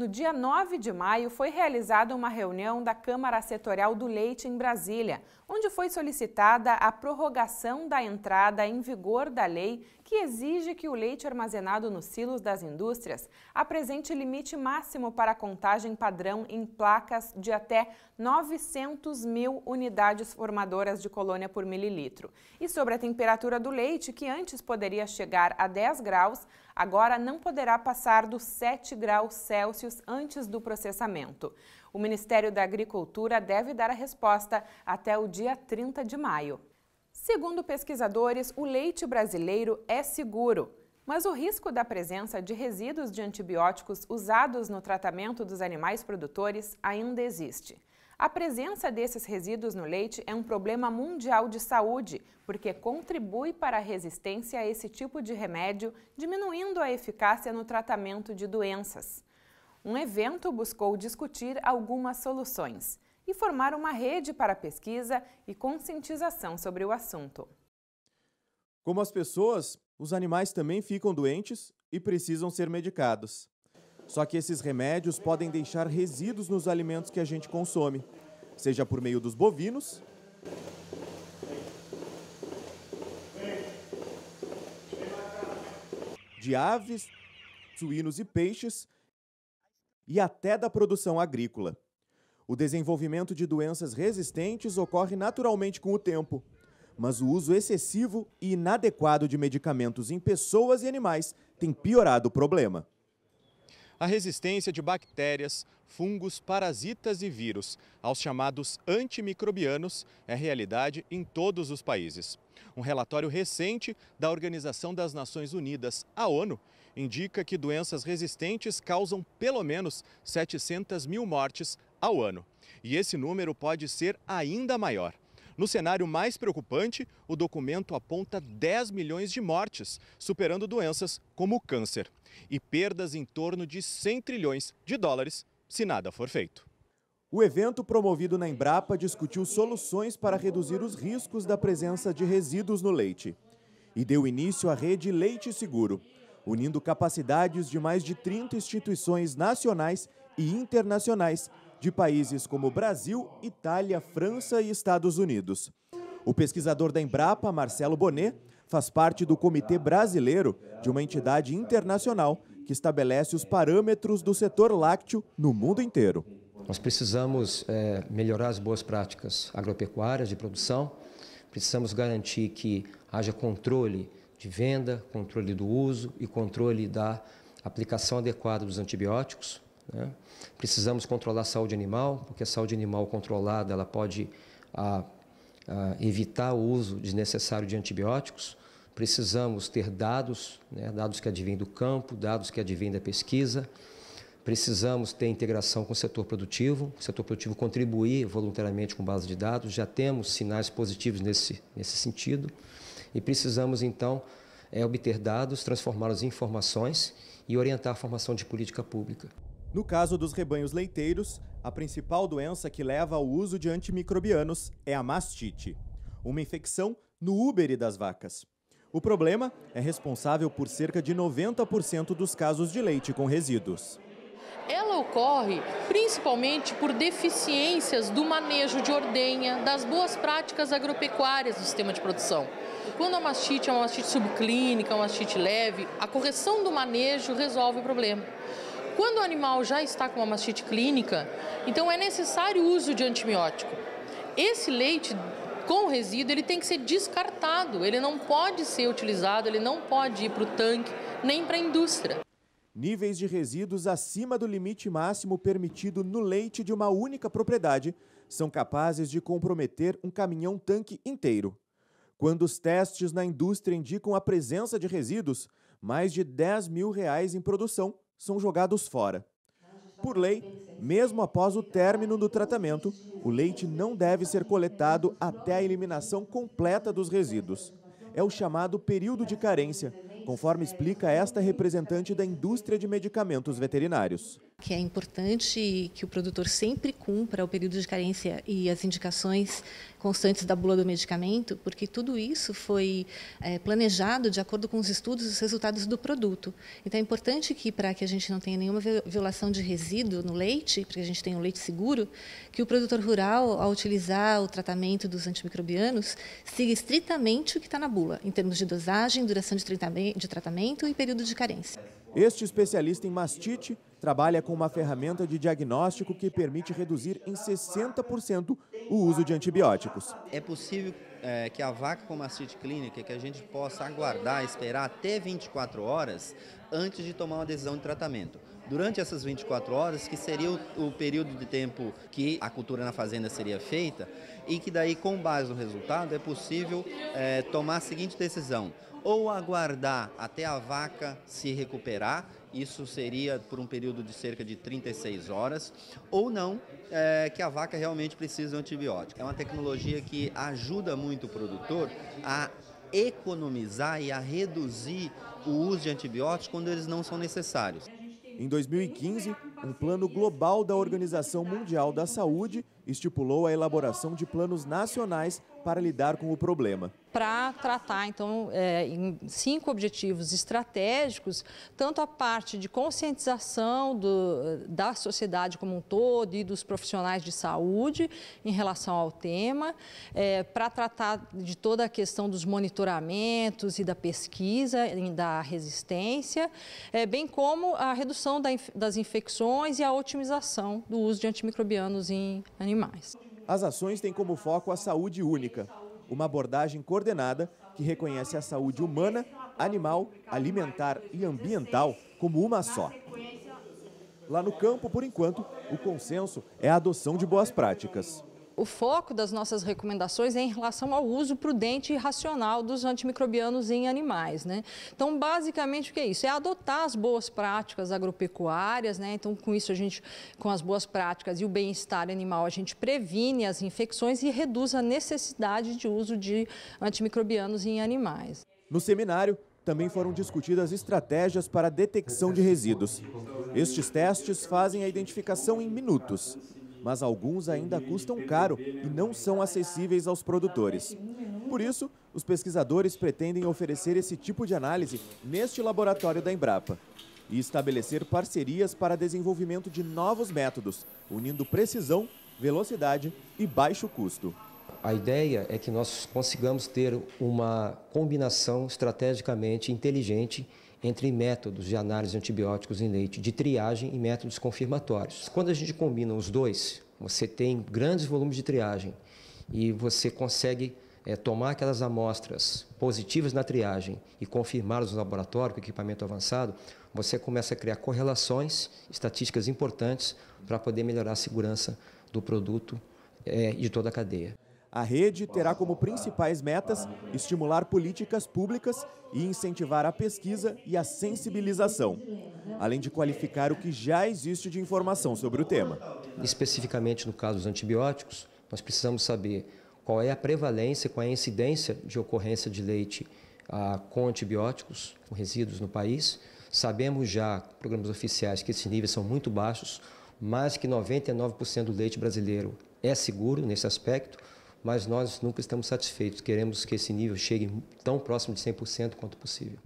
No dia 9 de maio, foi realizada uma reunião da Câmara Setorial do Leite em Brasília, onde foi solicitada a prorrogação da entrada em vigor da lei que exige que o leite armazenado nos silos das indústrias apresente limite máximo para contagem padrão em placas de até 900 mil unidades formadoras de colônia por mililitro. E sobre a temperatura do leite, que antes poderia chegar a 10 graus, agora não poderá passar dos 7 graus Celsius antes do processamento. O Ministério da Agricultura deve dar a resposta até o dia 30 de maio. Segundo pesquisadores, o leite brasileiro é seguro, mas o risco da presença de resíduos de antibióticos usados no tratamento dos animais produtores ainda existe. A presença desses resíduos no leite é um problema mundial de saúde, porque contribui para a resistência a esse tipo de remédio, diminuindo a eficácia no tratamento de doenças. Um evento buscou discutir algumas soluções e formar uma rede para pesquisa e conscientização sobre o assunto. Como as pessoas, os animais também ficam doentes e precisam ser medicados. Só que esses remédios podem deixar resíduos nos alimentos que a gente consome, seja por meio dos bovinos, de aves, suínos e peixes e até da produção agrícola. O desenvolvimento de doenças resistentes ocorre naturalmente com o tempo, mas o uso excessivo e inadequado de medicamentos em pessoas e animais tem piorado o problema. A resistência de bactérias, fungos, parasitas e vírus aos chamados antimicrobianos é realidade em todos os países. Um relatório recente da Organização das Nações Unidas, a ONU, indica que doenças resistentes causam pelo menos 700 mil mortes ao ano. E esse número pode ser ainda maior. No cenário mais preocupante, o documento aponta 10 milhões de mortes, superando doenças como o câncer, e perdas em torno de 100 trilhões de dólares se nada for feito. O evento promovido na Embrapa discutiu soluções para reduzir os riscos da presença de resíduos no leite e deu início à rede Leite Seguro, unindo capacidades de mais de 30 instituições nacionais e internacionais de países como Brasil, Itália, França e Estados Unidos. O pesquisador da Embrapa, Marcelo Bonet, faz parte do Comitê Brasileiro de uma entidade internacional que estabelece os parâmetros do setor lácteo no mundo inteiro. Nós precisamos é, melhorar as boas práticas agropecuárias de produção, precisamos garantir que haja controle de venda, controle do uso e controle da aplicação adequada dos antibióticos. Né? Precisamos controlar a saúde animal, porque a saúde animal controlada ela pode a, a evitar o uso desnecessário de antibióticos. Precisamos ter dados, né? dados que advêm do campo, dados que advêm da pesquisa. Precisamos ter integração com o setor produtivo, o setor produtivo contribuir voluntariamente com base de dados. Já temos sinais positivos nesse, nesse sentido e precisamos então é, obter dados, transformá-los em informações e orientar a formação de política pública. No caso dos rebanhos leiteiros, a principal doença que leva ao uso de antimicrobianos é a mastite, uma infecção no úbere das vacas. O problema é responsável por cerca de 90% dos casos de leite com resíduos. Ela ocorre principalmente por deficiências do manejo de ordenha, das boas práticas agropecuárias do sistema de produção. Quando a mastite é uma mastite subclínica, uma mastite leve, a correção do manejo resolve o problema. Quando o animal já está com uma mastite clínica, então é necessário o uso de antibiótico. Esse leite com resíduo ele tem que ser descartado, ele não pode ser utilizado, ele não pode ir para o tanque nem para a indústria. Níveis de resíduos acima do limite máximo permitido no leite de uma única propriedade são capazes de comprometer um caminhão-tanque inteiro. Quando os testes na indústria indicam a presença de resíduos, mais de 10 mil reais em produção são jogados fora. Por lei, mesmo após o término do tratamento, o leite não deve ser coletado até a eliminação completa dos resíduos. É o chamado período de carência, conforme explica esta representante da indústria de medicamentos veterinários. Que é importante que o produtor sempre cumpra o período de carência e as indicações constantes da bula do medicamento, porque tudo isso foi é, planejado de acordo com os estudos e os resultados do produto. Então é importante que, para que a gente não tenha nenhuma violação de resíduo no leite, para que a gente tenha um leite seguro, que o produtor rural, ao utilizar o tratamento dos antimicrobianos, siga estritamente o que está na bula, em termos de dosagem, duração de tratamento e período de carência. Este especialista em mastite trabalha com uma ferramenta de diagnóstico que permite reduzir em 60% o uso de antibióticos. É possível é, que a vaca com mastite clínica, que a gente possa aguardar, esperar até 24 horas antes de tomar uma decisão de tratamento. Durante essas 24 horas, que seria o, o período de tempo que a cultura na fazenda seria feita, e que daí, com base no resultado, é possível é, tomar a seguinte decisão: ou aguardar até a vaca se recuperar, isso seria por um período de cerca de 36 horas, ou não, é, que a vaca realmente precisa de um antibiótico. É uma tecnologia que ajuda muito o produtor a economizar e a reduzir o uso de antibióticos quando eles não são necessários. Em 2015, um plano global da Organização Mundial da Saúde estipulou a elaboração de planos nacionais para lidar com o problema. Para tratar, então, é, em cinco objetivos estratégicos, tanto a parte de conscientização do, da sociedade como um todo e dos profissionais de saúde em relação ao tema, é, para tratar de toda a questão dos monitoramentos e da pesquisa e da resistência, é, bem como a redução da, das infecções e a otimização do uso de antimicrobianos em animais. As ações têm como foco a saúde única, uma abordagem coordenada que reconhece a saúde humana, animal, alimentar e ambiental como uma só. Lá no campo, por enquanto, o consenso é a adoção de boas práticas o foco das nossas recomendações é em relação ao uso prudente e racional dos antimicrobianos em animais. Né? Então, basicamente, o que é isso? É adotar as boas práticas agropecuárias. Né? Então, com isso, a gente, com as boas práticas e o bem-estar animal, a gente previne as infecções e reduz a necessidade de uso de antimicrobianos em animais. No seminário, também foram discutidas estratégias para a detecção de resíduos. Estes testes fazem a identificação em minutos mas alguns ainda custam caro e não são acessíveis aos produtores. Por isso, os pesquisadores pretendem oferecer esse tipo de análise neste laboratório da Embrapa e estabelecer parcerias para desenvolvimento de novos métodos, unindo precisão, velocidade e baixo custo. A ideia é que nós consigamos ter uma combinação estrategicamente inteligente entre métodos de análise de antibióticos em leite, de triagem e métodos confirmatórios. Quando a gente combina os dois, você tem grandes volumes de triagem e você consegue é, tomar aquelas amostras positivas na triagem e confirmá-las no laboratório com equipamento avançado, você começa a criar correlações estatísticas importantes para poder melhorar a segurança do produto é, e de toda a cadeia. A rede terá como principais metas estimular políticas públicas e incentivar a pesquisa e a sensibilização, além de qualificar o que já existe de informação sobre o tema. Especificamente no caso dos antibióticos, nós precisamos saber qual é a prevalência, qual é a incidência de ocorrência de leite ah, com antibióticos, com resíduos no país. Sabemos já, programas oficiais, que esses níveis são muito baixos, mais que 99% do leite brasileiro é seguro nesse aspecto mas nós nunca estamos satisfeitos. Queremos que esse nível chegue tão próximo de 100% quanto possível.